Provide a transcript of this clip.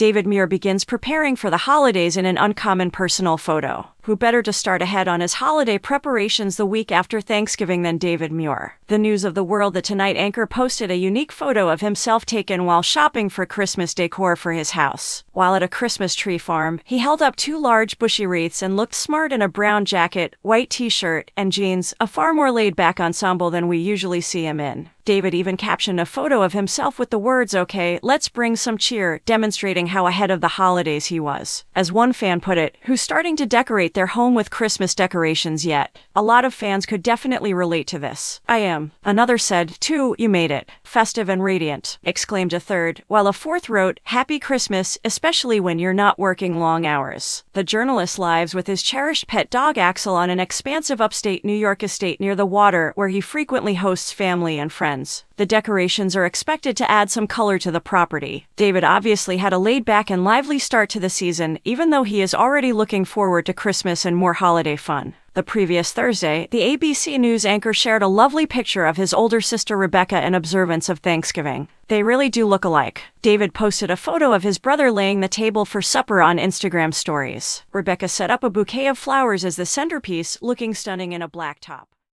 David Muir begins preparing for the holidays in an uncommon personal photo. Who better to start ahead on his holiday preparations the week after Thanksgiving than David Muir? The News of the World The Tonight anchor posted a unique photo of himself taken while shopping for Christmas decor for his house. While at a Christmas tree farm, he held up two large bushy wreaths and looked smart in a brown jacket, white t shirt, and jeans, a far more laid back ensemble than we usually see him in. David even captioned a photo of himself with the words, Okay, let's bring some cheer, demonstrating how ahead of the holidays he was. As one fan put it, who's starting to decorate their home with Christmas decorations yet. A lot of fans could definitely relate to this. I am. Another said, Two, you made it. Festive and radiant, exclaimed a third, while a fourth wrote, Happy Christmas, especially when you're not working long hours. The journalist lives with his cherished pet dog Axel on an expansive upstate New York estate near the water where he frequently hosts family and friends. The decorations are expected to add some color to the property. David obviously had a laid back and lively start to the season, even though he is already looking forward to Christmas and more holiday fun. The previous Thursday, the ABC News anchor shared a lovely picture of his older sister Rebecca in observance of Thanksgiving. They really do look alike. David posted a photo of his brother laying the table for supper on Instagram stories. Rebecca set up a bouquet of flowers as the centerpiece, looking stunning in a black top.